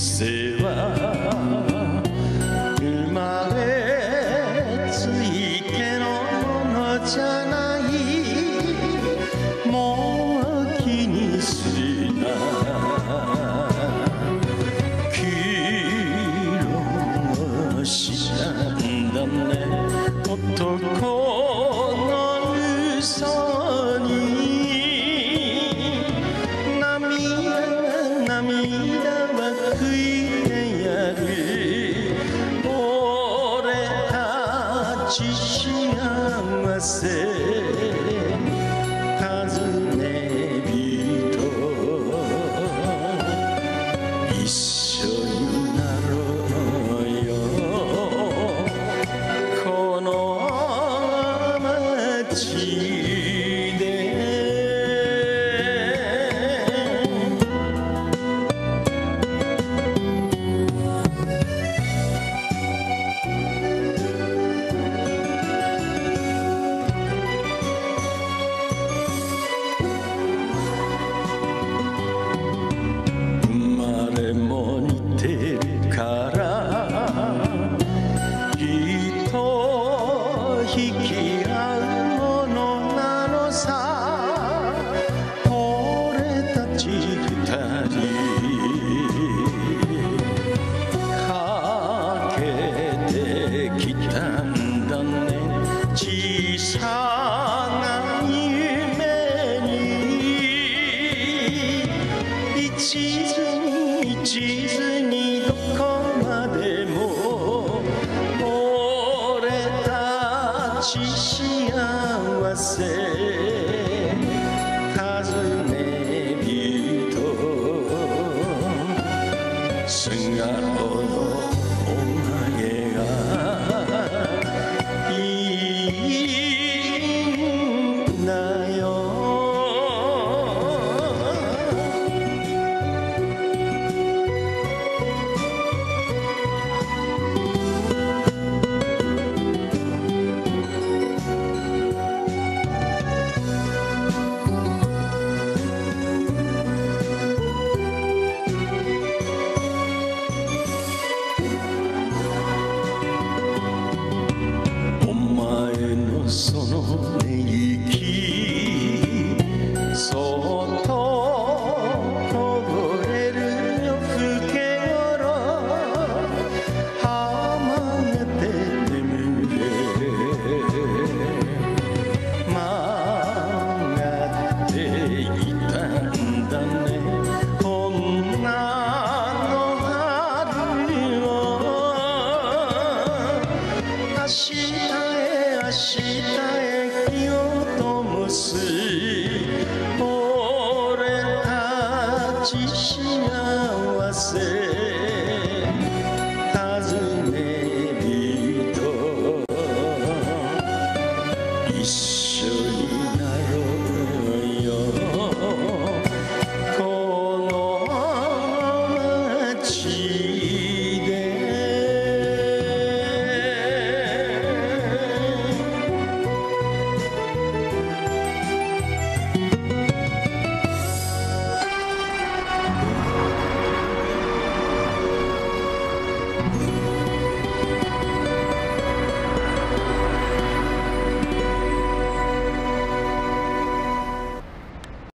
生まれついてのものじゃないもう気にしない黄色をしたんだね男の嘘幸せ引き合うものなのさ。俺たち二人。かけてきたんだね。小さな夢に。一途に一途にどこし幸せ。尋ね人。素顔